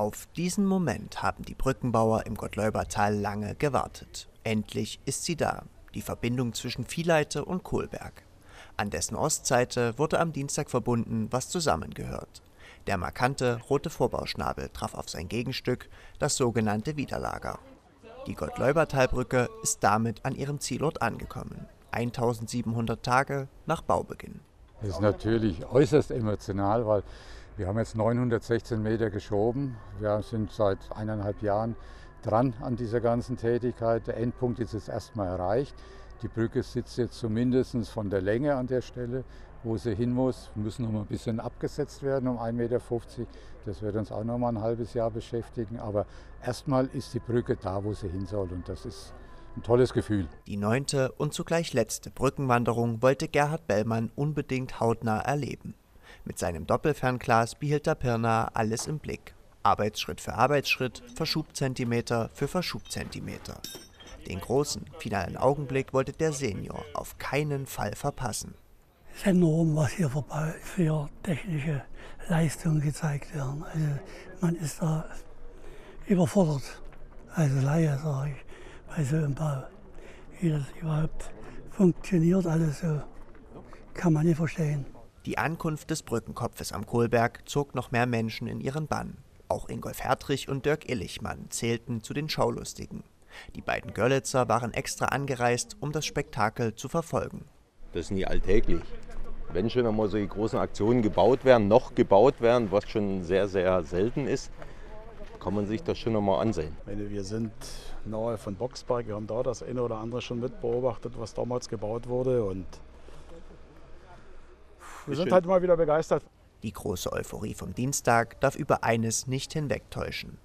Auf diesen Moment haben die Brückenbauer im Gottläubertal lange gewartet. Endlich ist sie da, die Verbindung zwischen Viehleite und Kohlberg. An dessen Ostseite wurde am Dienstag verbunden, was zusammengehört. Der markante rote Vorbauschnabel traf auf sein Gegenstück, das sogenannte Widerlager. Die Gottläubertalbrücke ist damit an ihrem Zielort angekommen. 1700 Tage nach Baubeginn. Das ist natürlich äußerst emotional, weil wir haben jetzt 916 Meter geschoben. Wir sind seit eineinhalb Jahren dran an dieser ganzen Tätigkeit. Der Endpunkt ist jetzt erstmal erreicht. Die Brücke sitzt jetzt zumindest von der Länge an der Stelle, wo sie hin muss. Wir müssen noch mal ein bisschen abgesetzt werden um 1,50 Meter. Das wird uns auch noch mal ein halbes Jahr beschäftigen. Aber erstmal ist die Brücke da, wo sie hin soll. Und das ist ein tolles Gefühl. Die neunte und zugleich letzte Brückenwanderung wollte Gerhard Bellmann unbedingt hautnah erleben. Mit seinem Doppelfernglas behielt der Pirna alles im Blick. Arbeitsschritt für Arbeitsschritt, Verschubzentimeter für Verschubzentimeter. Den großen, finalen Augenblick wollte der Senior auf keinen Fall verpassen. Es ist enorm, was hier vorbei für technische Leistungen gezeigt werden. Also man ist da überfordert. Also Laie, sage ich, bei so einem Bau. Wie das überhaupt funktioniert, alles so, kann man nicht verstehen. Die Ankunft des Brückenkopfes am Kohlberg zog noch mehr Menschen in ihren Bann. Auch Ingolf Hertrich und Dirk Illichmann zählten zu den Schaulustigen. Die beiden Görlitzer waren extra angereist, um das Spektakel zu verfolgen. Das ist nie alltäglich. Wenn schon einmal solche großen Aktionen gebaut werden, noch gebaut werden, was schon sehr, sehr selten ist, kann man sich das schon einmal ansehen. Wir sind nahe von Boxberg, wir haben da das eine oder andere schon mit beobachtet, was damals gebaut wurde und wir sind halt mal wieder begeistert. Die große Euphorie vom Dienstag darf über eines nicht hinwegtäuschen.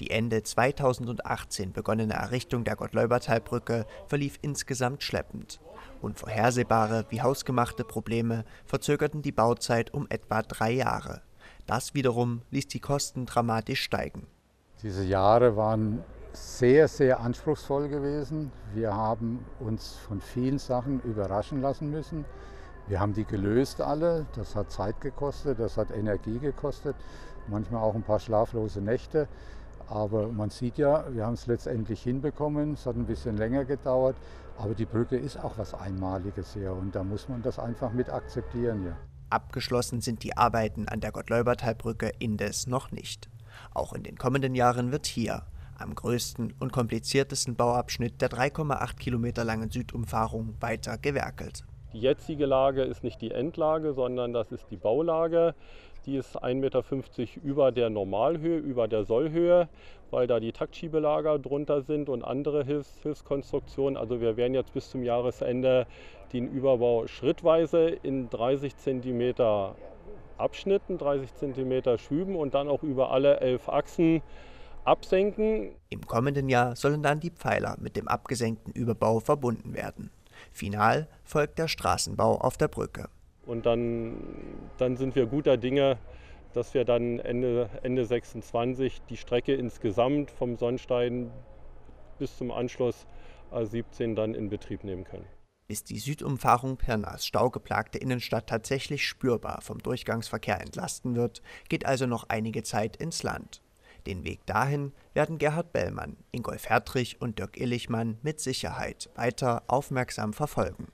Die Ende 2018 begonnene Errichtung der Gottläubertalbrücke verlief insgesamt schleppend. Unvorhersehbare wie hausgemachte Probleme verzögerten die Bauzeit um etwa drei Jahre. Das wiederum ließ die Kosten dramatisch steigen. Diese Jahre waren sehr, sehr anspruchsvoll gewesen. Wir haben uns von vielen Sachen überraschen lassen müssen. Wir haben die gelöst alle. Das hat Zeit gekostet, das hat Energie gekostet, manchmal auch ein paar schlaflose Nächte. Aber man sieht ja, wir haben es letztendlich hinbekommen. Es hat ein bisschen länger gedauert, aber die Brücke ist auch was Einmaliges hier und da muss man das einfach mit akzeptieren. Ja. Abgeschlossen sind die Arbeiten an der Gottleubertalbrücke indes noch nicht. Auch in den kommenden Jahren wird hier, am größten und kompliziertesten Bauabschnitt der 3,8 Kilometer langen Südumfahrung, weiter gewerkelt. Die jetzige Lage ist nicht die Endlage, sondern das ist die Baulage. Die ist 1,50 Meter über der Normalhöhe, über der Sollhöhe, weil da die Taktschiebelager drunter sind und andere Hilfs Hilfskonstruktionen. Also wir werden jetzt bis zum Jahresende den Überbau schrittweise in 30 cm Abschnitten, 30 cm Schüben und dann auch über alle elf Achsen absenken. Im kommenden Jahr sollen dann die Pfeiler mit dem abgesenkten Überbau verbunden werden. Final folgt der Straßenbau auf der Brücke. Und dann, dann sind wir guter Dinge, dass wir dann Ende, Ende 26 die Strecke insgesamt vom Sonnstein bis zum Anschluss A17 dann in Betrieb nehmen können. Bis die Südumfahrung Pirnas staugeplagte Innenstadt tatsächlich spürbar vom Durchgangsverkehr entlasten wird, geht also noch einige Zeit ins Land. Den Weg dahin werden Gerhard Bellmann, Ingolf Hertrich und Dirk Illichmann mit Sicherheit weiter aufmerksam verfolgen.